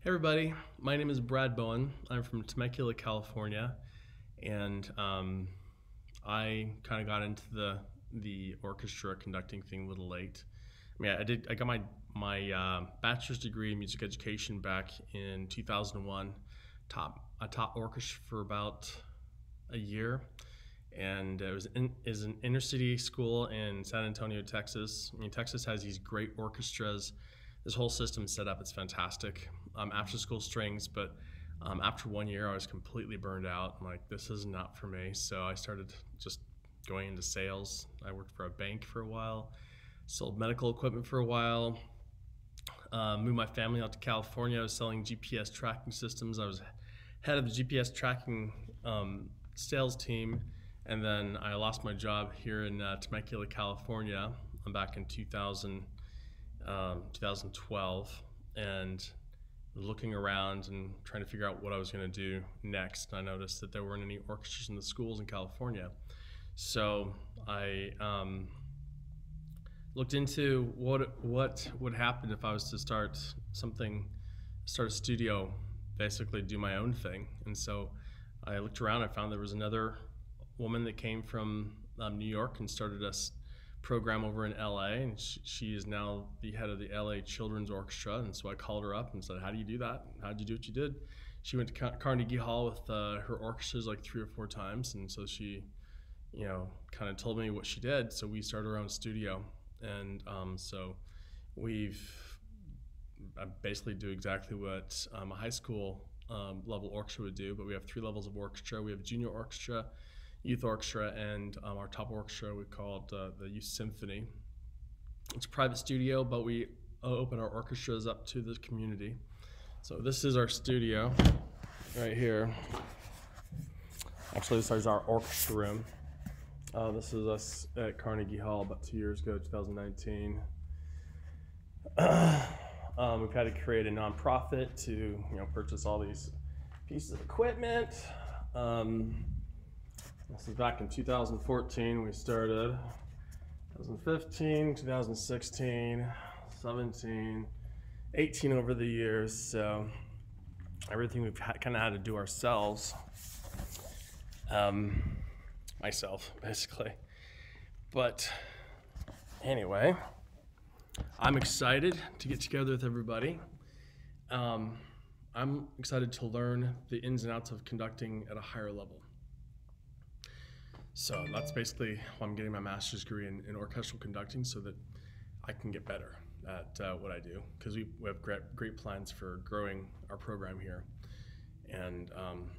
Hey everybody, my name is Brad Bohn. I'm from Temecula, California, and um, I kind of got into the the orchestra conducting thing a little late. I mean, I did. I got my my uh, bachelor's degree in music education back in 2001. Top I taught orchestra for about a year, and it was in, is an inner city school in San Antonio, Texas. I mean, Texas has these great orchestras. This whole system set up. It's fantastic. Um, after school strings, but um, after one year, I was completely burned out. I'm like, this is not for me. So I started just going into sales. I worked for a bank for a while, sold medical equipment for a while. Uh, moved my family out to California. I was selling GPS tracking systems. I was head of the GPS tracking um, sales team, and then I lost my job here in uh, Temecula, California. I'm back in 2000, um, 2012, and looking around and trying to figure out what I was going to do next. I noticed that there weren't any orchestras in the schools in California. So I um, looked into what what would happen if I was to start something, start a studio, basically do my own thing. And so I looked around. I found there was another woman that came from um, New York and started a program over in LA, and she, she, is now the head of the LA Children's Orchestra. And so I called her up and said, "How do you do that? How did you do what you did?" She went to Carnegie Hall with uh, her orchestras like three or four times, and so she you know, kind of told me what she did. So we started our own studio, and um, so we've I basically do exactly what um, a high school um, level orchestra would do. But we have three levels of orchestra. We have junior orchestra, youth orchestra, and um, our top orchestra we call it uh, the youth symphony. It's a private studio, but we open our orchestras up to the community. So this is our studio right here. Actually, this is our orchestra room. Uh, this is us at Carnegie Hall about two years ago, 2019. um, we've had to create a nonprofit to you know purchase all these pieces of equipment. Um, this is back in 2014 we started. 2015, 2016, 17, 18 over the years. So everything we've kind of had to do ourselves. Um, myself, basically. But anyway, I'm excited to get together with everybody. Um, I'm excited to learn the ins and outs of conducting at a higher level. So that's basically why I'm getting my master's degree in, in orchestral conducting so that I can get better at uh, what I do because we, we, have great, great plans for growing our program here. And um,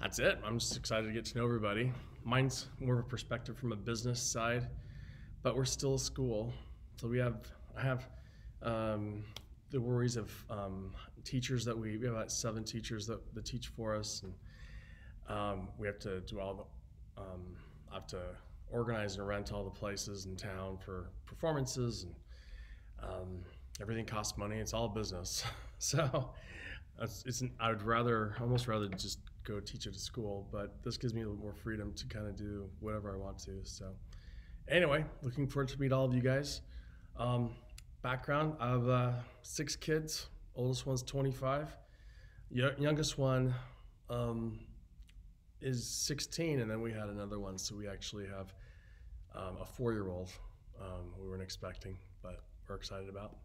that's it. I'm just excited to get to know everybody. Mine's more of a perspective from a business side, but we're still a school, so we have I have um, the worries of um, teachers that we, we have about seven teachers that, that teach for us, and um, we have to do all um, have to organize and rent all the places in town for performances, and um, everything costs money. It's all business, so it's, it's an, I would rather almost rather just go teach at a school, but this gives me a little more freedom to kind of do whatever I want to. So, anyway, looking forward to meet all of you guys. Um, background: I have uh, six kids. Oldest one's 25. Y- youngest one um, is 16, and then we had another one, so we actually have um, a four-year-old. Um, we weren't expecting, but we're excited about.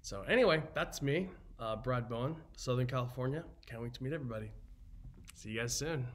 So anyway, that's me, uh, Brad Bohn, Southern California. Can't wait to meet everybody. See you guys soon.